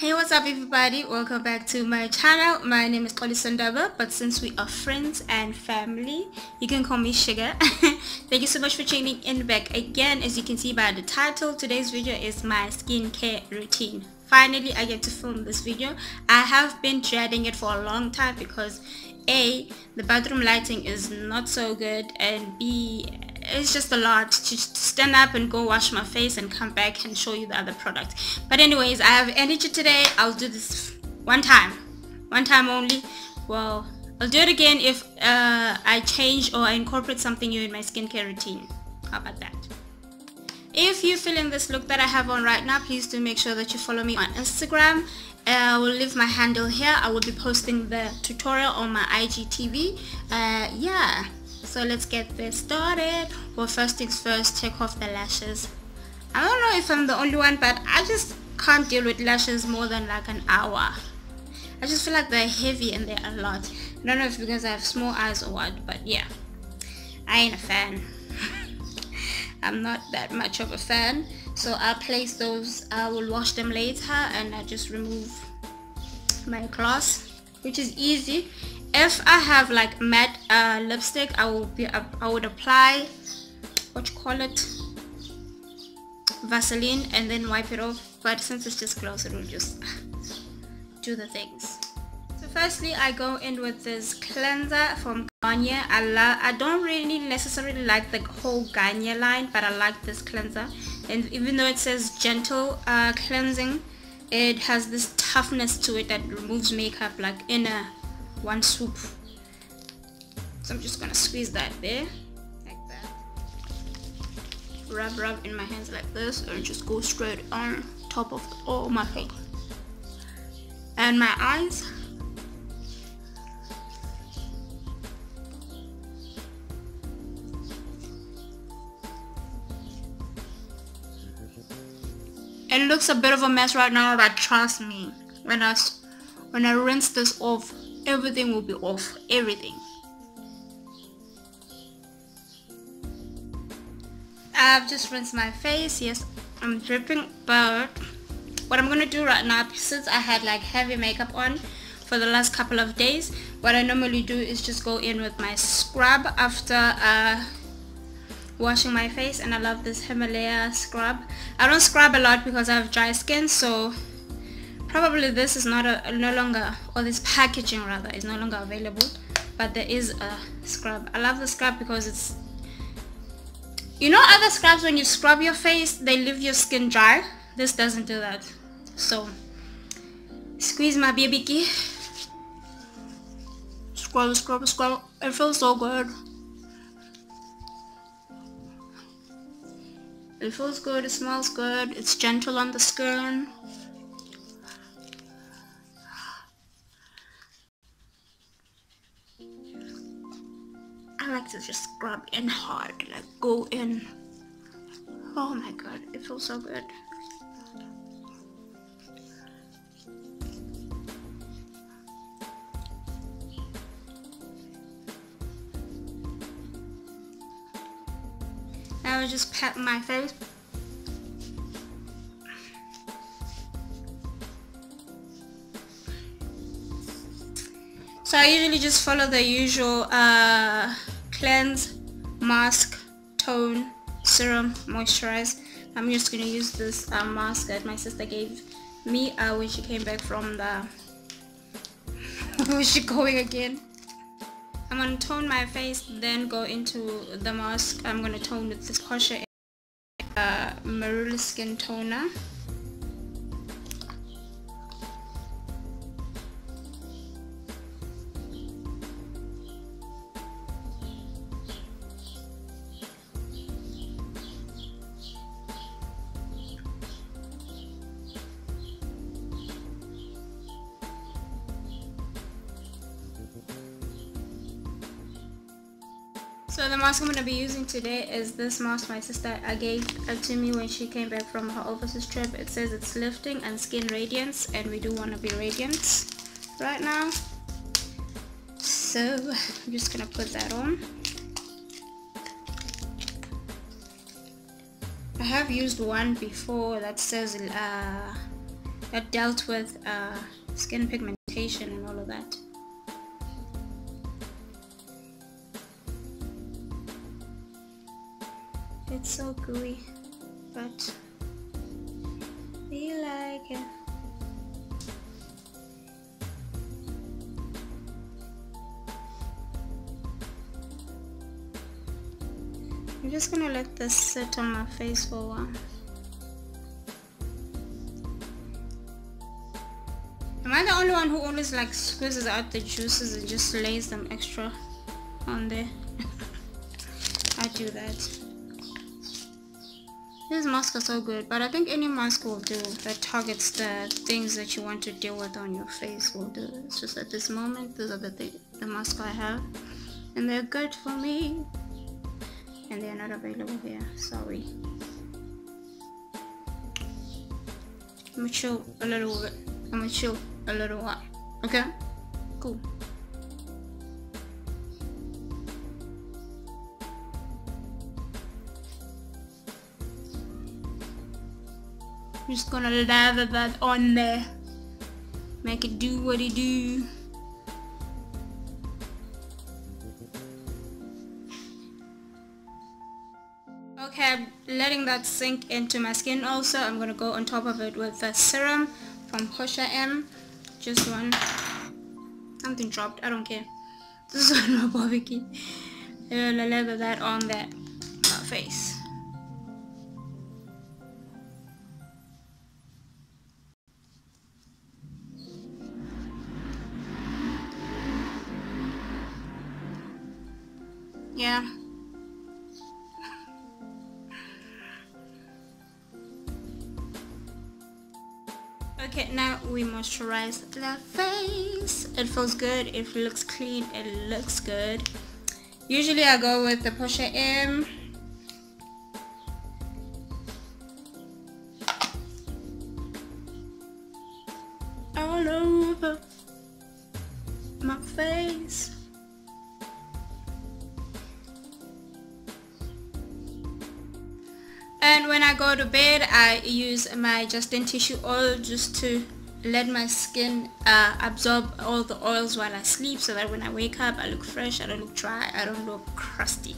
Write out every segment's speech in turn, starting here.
Hey what's up everybody? Welcome back to my channel. My name is Xoliswa Ndaba but since we are friends and family you can call me Sugar. Thank you so much for tuning in back again. As you can see by the title today's video is my skincare routine. Finally I get to film this video. I have been dreading it for a long time because a the bathroom lighting is not so good and b it's just a lot to stand up and go wash my face and come back and show you the other product. But anyways i have energy today. I'll do this one time. One time only. Well i'll do it again if uh, i change or I incorporate something new in my skincare routine. How about that? If you're feeling this look that i have on right now please do make sure that you follow me on instagram. Uh, I will leave my handle here. I will be posting the tutorial on my IGTV uh, yeah so let's get this started. Well first things first take off the lashes. I don't know if I'm the only one but I just can't deal with lashes more than like an hour. I just feel like they're heavy and they're a lot. I don't know if because I have small eyes or what but yeah. I ain't a fan. I'm not that much of a fan. So I'll place those I will wash them later and I just remove my gloss which is easy if I have like matte uh, lipstick I will be I would apply what you call it Vaseline and then wipe it off. But since it's just gloss it will just do the things. So firstly I go in with this cleanser from Garnier. I, love I don't really necessarily like the whole Garnier line but I like this cleanser. And even though it says gentle uh, cleansing it has this toughness to it that removes makeup like in a one swoop so I'm just gonna squeeze that there like that. Rub rub in my hands like this and just go straight on top of all my face and my eyes. It looks a bit of a mess right now but trust me when I when I rinse this off everything will be off. Everything. I've just rinsed my face. Yes I'm dripping but what I'm gonna do right now since I had like heavy makeup on for the last couple of days what I normally do is just go in with my scrub after uh, washing my face and I love this Himalaya scrub. I don't scrub a lot because I have dry skin so probably this is not a, no longer or this packaging rather is no longer available but there is a scrub. I love the scrub because it's you know other scrubs when you scrub your face they leave your skin dry? This doesn't do that. So squeeze my baby key. Scrub scrub scrub it feels so good. It feels good, it smells good, it's gentle on the skin. Like to just scrub in hard, like go in. Oh my god, it feels so good. Now I just pat my face. So I usually just follow the usual uh, cleanse, mask, tone, serum, moisturize. I'm just going to use this uh, mask that my sister gave me uh, when she came back from the... Where is she going again? I'm going to tone my face, then go into the mask. I'm going to tone with this Portia uh, Marula Skin Toner. So the mask I'm going to be using today is this mask my sister gave to me when she came back from her overseas trip. It says it's lifting and skin radiance and we do want to be radiant right now. So I'm just going to put that on. I have used one before that says uh, that dealt with uh, skin pigmentation and all of that. It's so gooey, but we like it. I'm just gonna let this sit on my face for a while. Am I the only one who always like squeezes out the juices and just lays them extra on there? I do that. This mask is so good, but I think any mask will do. That targets the things that you want to deal with on your face will do. It's just at this moment, those are the, th the masks I have. And they're good for me. And they're not available here. Sorry. I'm gonna chill a little bit. I'm gonna chill a little while. Okay? Cool I'm just gonna lather that on there. Make it do what it do. Okay I'm letting that sink into my skin also. I'm gonna go on top of it with the serum from Portia M. Just one. Something dropped I don't care. This is more barbecue. Lather that on that face yeah. Okay now we moisturize the face. It feels good. It looks clean. It looks good. Usually I go with the Portia M. All over my face go to bed I use my Justine tissue oil just to let my skin uh, absorb all the oils while I sleep so that when I wake up I look fresh I don't look dry I don't look crusty.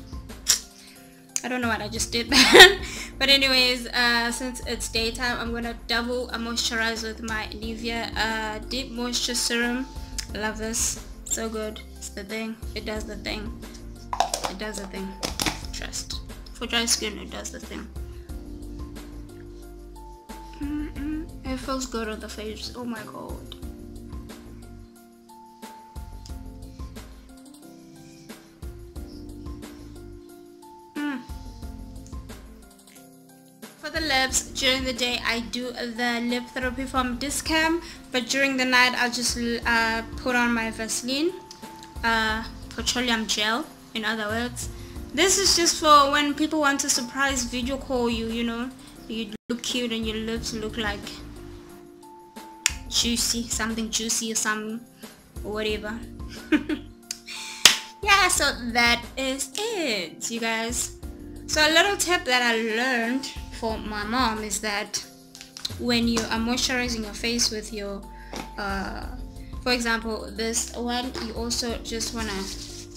I don't know what I just did but anyways uh, since it's daytime I'm gonna double a moisturize with my Nivea uh, deep moisture serum. I love this. So good. It's the thing. It does the thing. It does the thing. Trust. For dry skin it does the thing feels good on the face. Oh my god. Mm. For the lips, during the day I do the lip therapy from Dis-Chem, but during the night I'll just uh, put on my Vaseline, uh, petroleum gel in other words. This is just for when people want to surprise video call you, you know, you look cute and your lips look like juicy something juicy or or whatever. Yeah so that is it you guys. So a little tip that I learned from my mom is that when you are moisturizing your face with your uh, for example this one you also just want to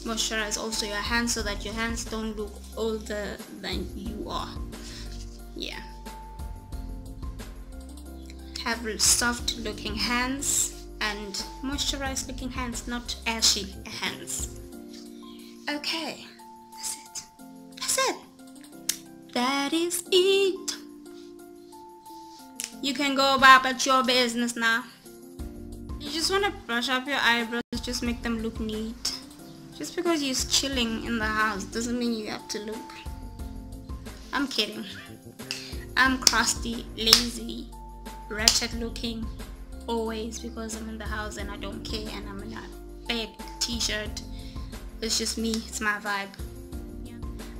moisturize also your hands so that your hands don't look older than you are. Yeah have soft looking hands and moisturized looking hands not ashy hands. Okay that's it. That's it. That is it. You can go about your business now. You just want to brush up your eyebrows just make them look neat. Just because you're chilling in the house doesn't mean you have to look. I'm kidding. I'm crusty lazy ratchet looking always because I'm in the house and I don't care and I'm in a big t-shirt. It's just me it's my vibe.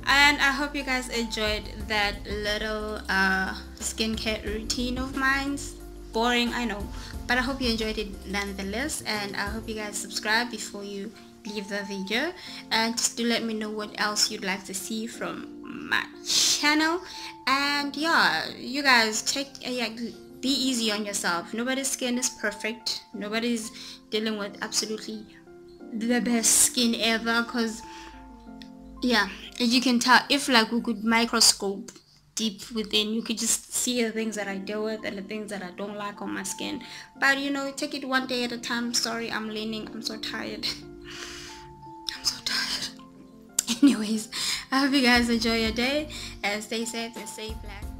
And I hope you guys enjoyed that little uh, skincare routine of mine boring I know but I hope you enjoyed it nonetheless and I hope you guys subscribe before you leave the video. And just to let me know what else you'd like to see from my channel. And yeah you guys take uh, yeah be easy on yourself. Nobody's skin is perfect. Nobody's dealing with absolutely the best skin ever because yeah as you can tell if like we could microscope deep within you could just see the things that I deal with and the things that I don't like on my skin. But you know take it one day at a time. Sorry I'm leaning. I'm so tired. I'm so tired. Anyways I hope you guys enjoy your day. And stay safe and stay black